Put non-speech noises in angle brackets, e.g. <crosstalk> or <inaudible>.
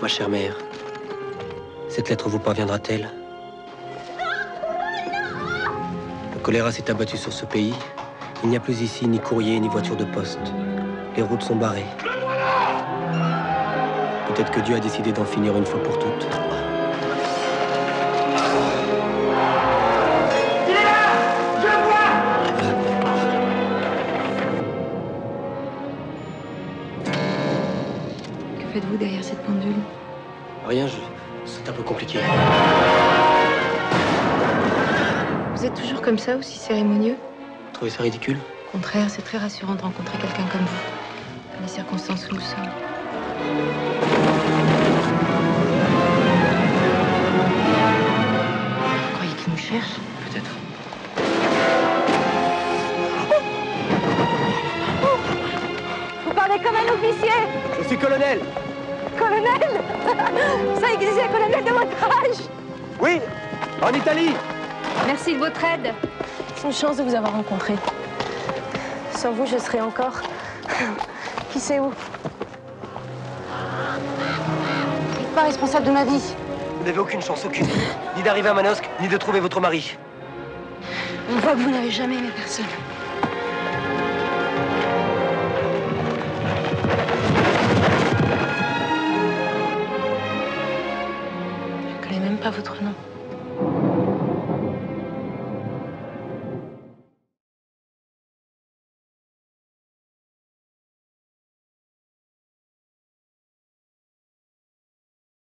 Ma chère mère, cette lettre vous parviendra-t-elle? Le choléra s'est abattu sur ce pays. Il n'y a plus ici ni courrier ni voiture de poste. Les routes sont barrées. Peut-être que Dieu a décidé d'en finir une fois pour toutes. Faites-vous derrière cette pendule Rien, je... c'est un peu compliqué. Vous êtes toujours comme ça, aussi cérémonieux Vous trouvez ça ridicule? Au contraire, c'est très rassurant de rencontrer quelqu'un comme vous, dans les circonstances où nous sommes. Vous croyez qu'il nous cherche Peut-être. Vous parlez comme un officier suis colonel Colonel <laughs> Ça existait, colonel de votre âge Oui En Italie Merci de votre aide. C'est une chance de vous avoir rencontré. Sans vous, je serais encore... Qui sait où? Vous n'êtes pas responsable de ma vie. Vous n'avez aucune chance, aucune. Ni d'arriver à Manosque, ni de trouver votre mari. On voit que vous n'avez jamais aimé personne. Connais même pas votre nom.